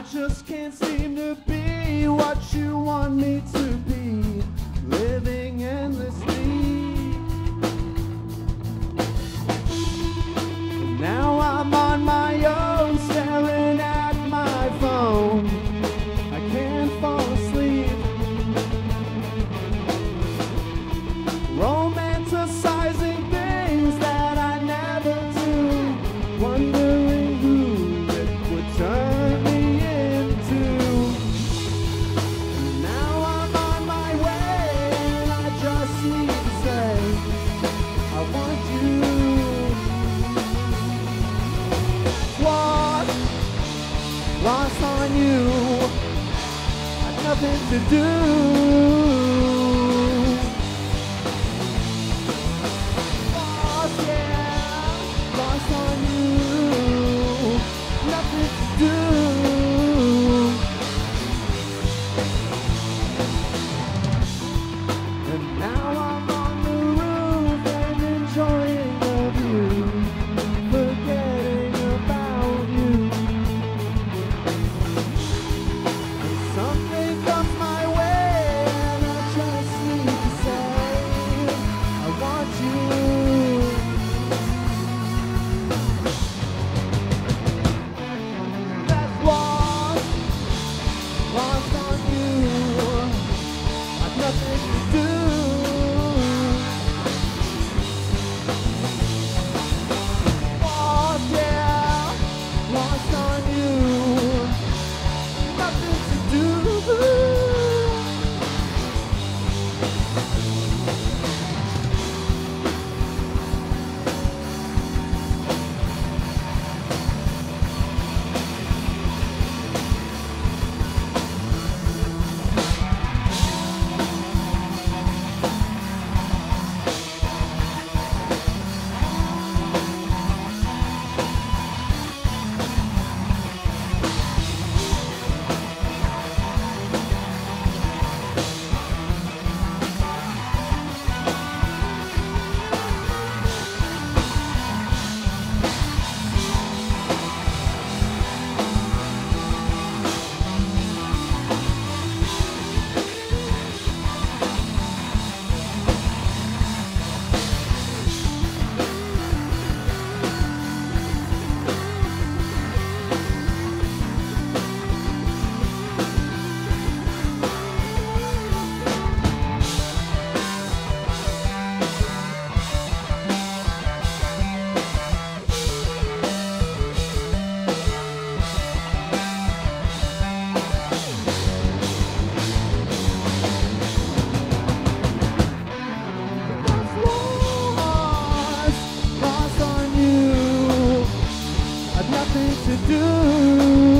I just can't seem to be what you want me to be. lost on you. Nothing to do. to do.